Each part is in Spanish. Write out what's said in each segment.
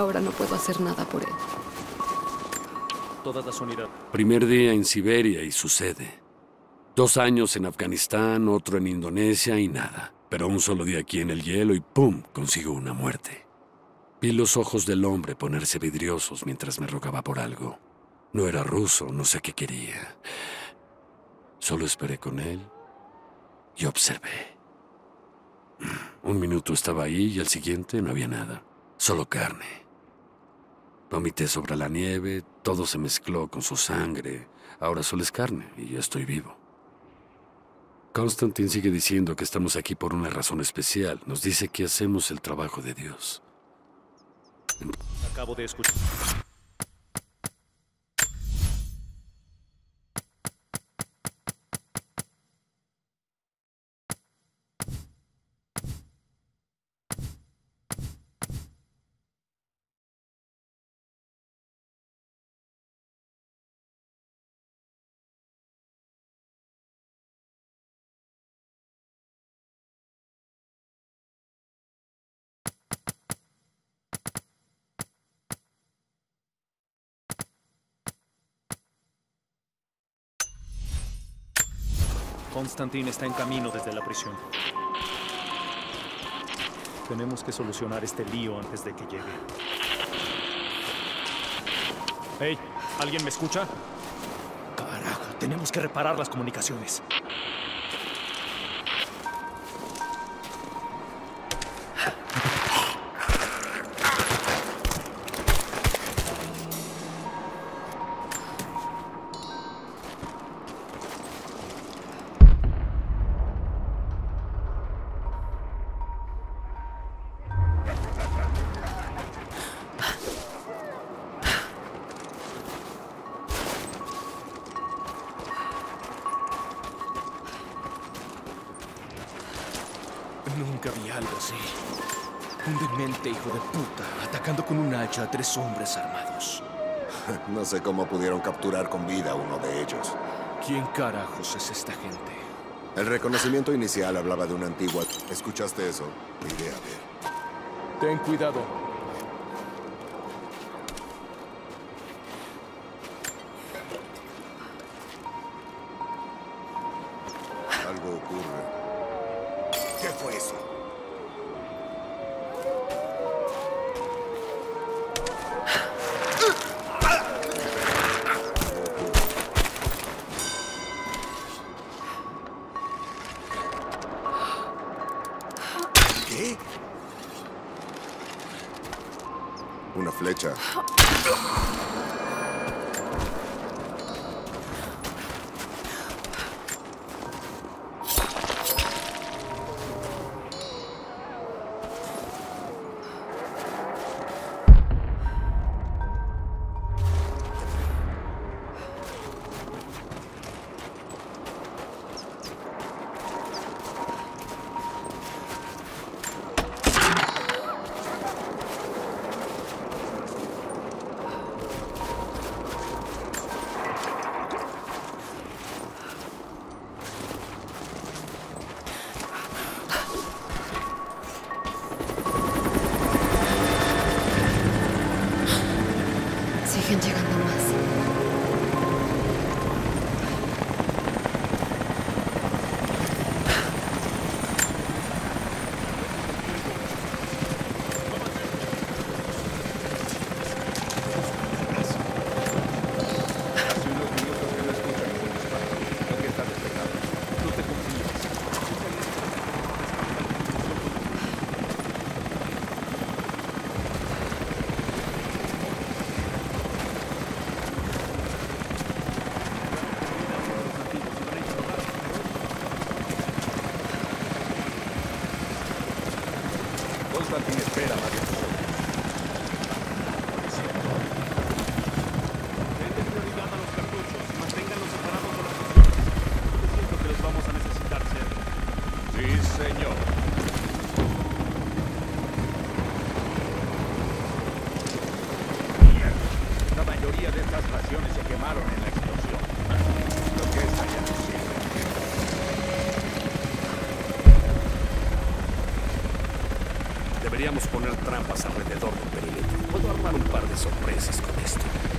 Ahora no puedo hacer nada por él. Todas las unidades. Primer día en Siberia y sucede. Dos años en Afganistán, otro en Indonesia y nada. Pero un solo día aquí en el hielo y ¡pum! consigo una muerte. Vi los ojos del hombre ponerse vidriosos mientras me rogaba por algo. No era ruso, no sé qué quería. Solo esperé con él y observé. Un minuto estaba ahí y al siguiente no había nada, solo carne. Vomité sobre la nieve, todo se mezcló con su sangre. Ahora solo es carne y yo estoy vivo. Constantine sigue diciendo que estamos aquí por una razón especial. Nos dice que hacemos el trabajo de Dios. Acabo de escuchar. Constantine está en camino desde la prisión. Tenemos que solucionar este lío antes de que llegue. Hey, ¿alguien me escucha? Carajo, tenemos que reparar las comunicaciones. Nunca vi algo así. Un demente hijo de puta atacando con un hacha a tres hombres armados. No sé cómo pudieron capturar con vida a uno de ellos. ¿Quién carajos es esta gente? El reconocimiento inicial hablaba de una antigua... ¿Escuchaste eso? Iré a ver. Ten cuidado. Algo ocurre. ¿Qué fue eso? ¿Qué? Una flecha. olamaz. consta quien espera, Deberíamos poner trampas alrededor del perímetro. Puedo armar un par de sorpresas con esto.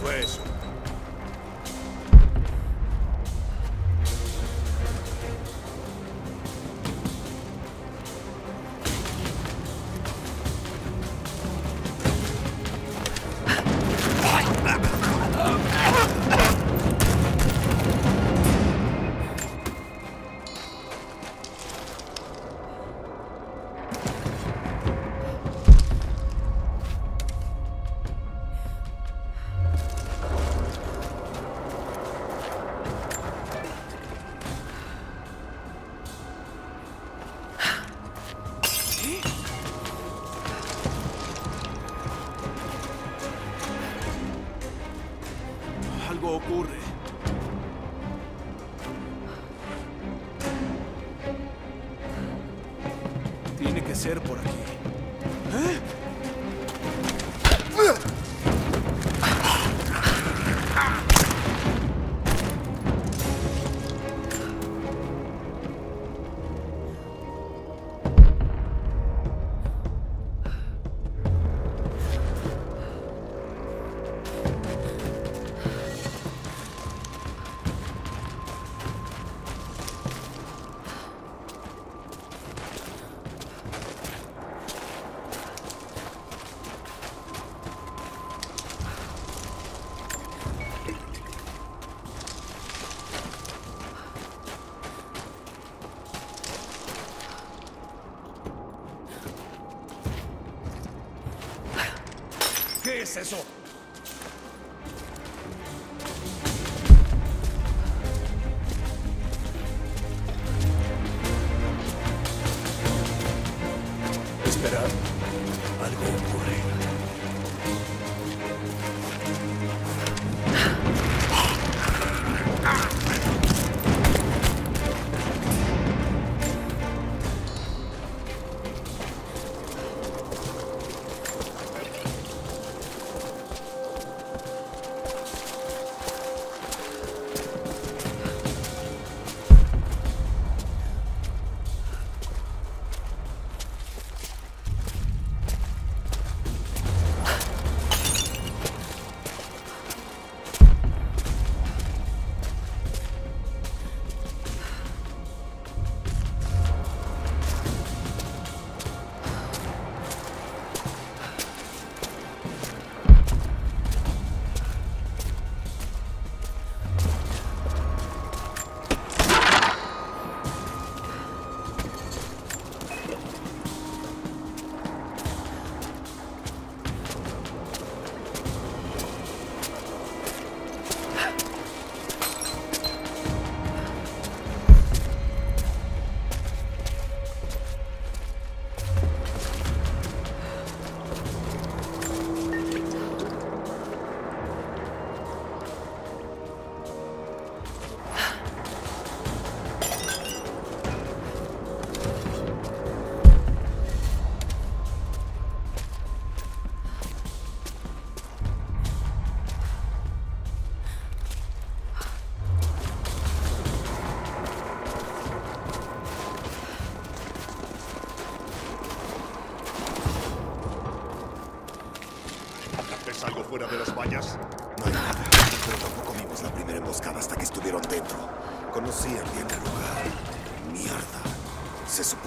Northwest. ocurre. es eso?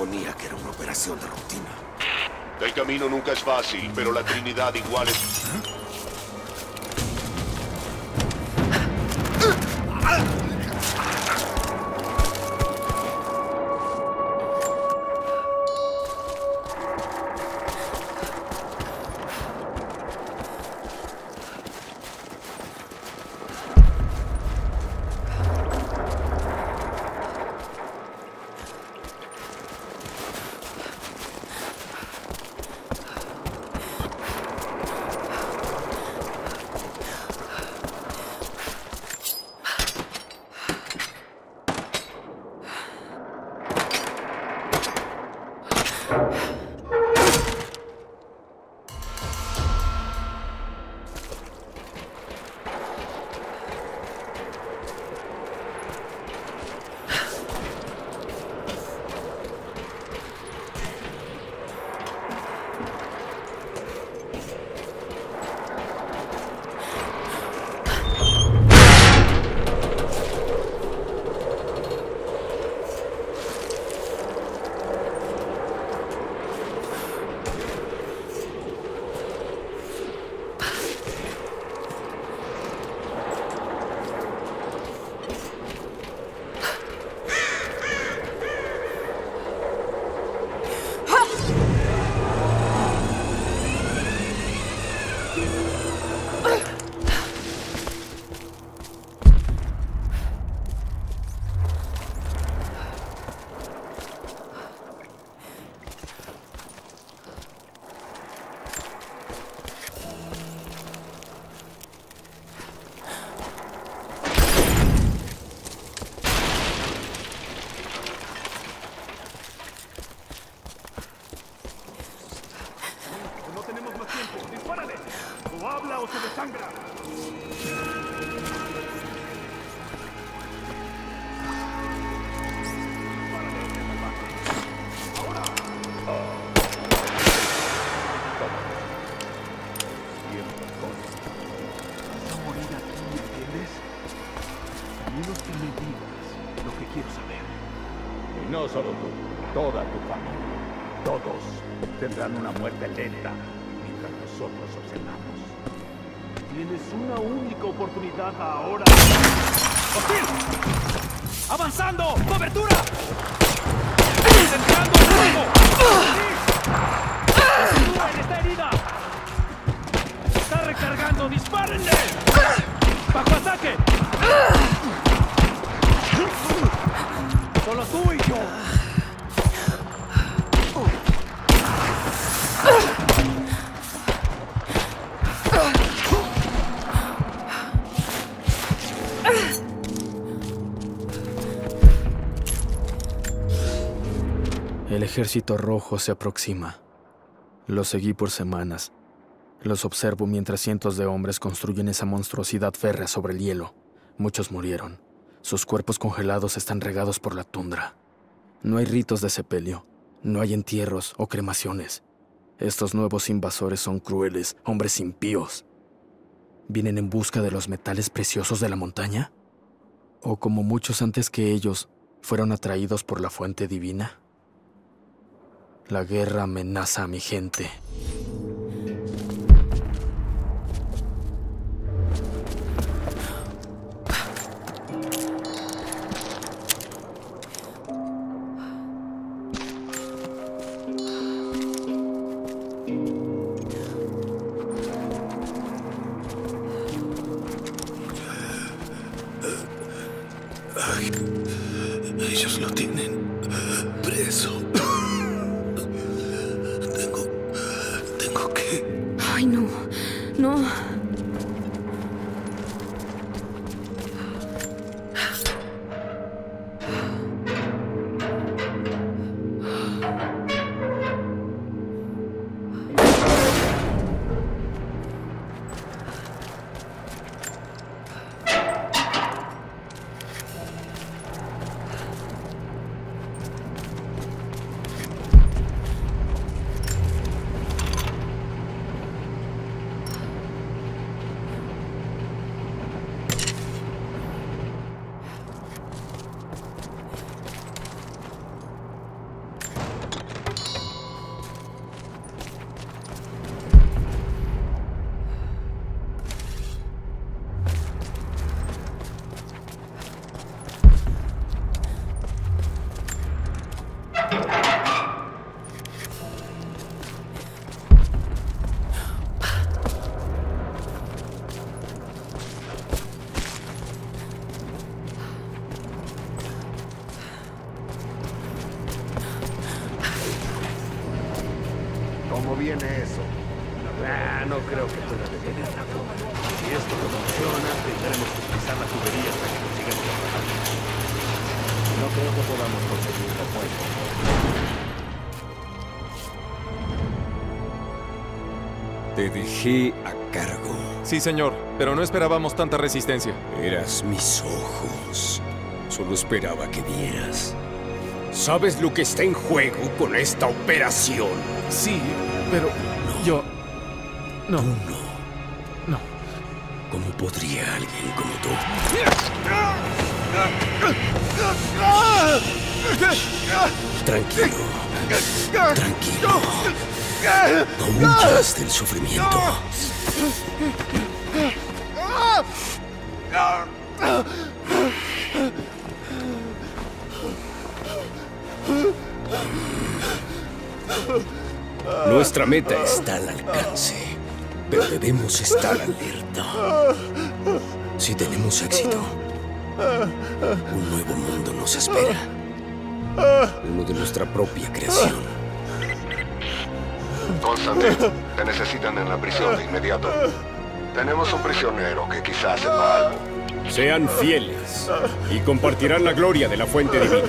Suponía que era una operación de rutina. El camino nunca es fácil, pero la Trinidad igual es... Solo tú, toda tu familia. Todos tendrán una muerte lenta mientras nosotros observamos. Tienes una única oportunidad ahora. ¡Hostil! ¡Avanzando! ¡Cobertura! ¡Centrando el fuego! ¡Está herida! ¡Está recargando! ¡Dispárenle! ¡Bajo ataque! ¡Solo tú y yo! Ejército rojo se aproxima. Los seguí por semanas. Los observo mientras cientos de hombres construyen esa monstruosidad férrea sobre el hielo. Muchos murieron. Sus cuerpos congelados están regados por la tundra. No hay ritos de sepelio. No hay entierros o cremaciones. Estos nuevos invasores son crueles, hombres impíos. ¿Vienen en busca de los metales preciosos de la montaña? ¿O como muchos antes que ellos, fueron atraídos por la fuente divina? La guerra amenaza a mi gente. Ellos lo tienen preso. Ay, no. No. Viene eso? Ah, no creo que pueda detenerla. Si esto no funciona, tendremos que utilizar la tubería hasta que consigamos apagar. No creo que podamos conseguirlo, pues. Te dejé a cargo. Sí, señor, pero no esperábamos tanta resistencia. Eras mis ojos. Solo esperaba que vieras. ¿Sabes lo que está en juego con esta operación? Sí, pero yo... No, Tú no. no. ¿Cómo podría alguien como tú? Tranquilo. Tranquilo. No huyas del sufrimiento. Nuestra meta está al alcance, pero debemos estar alerta. Si tenemos éxito, un nuevo mundo nos espera. Uno de nuestra propia creación. Constantine, te necesitan en la prisión de inmediato. Tenemos un prisionero que quizás sepa algo. Sean fieles y compartirán la gloria de la fuente divina.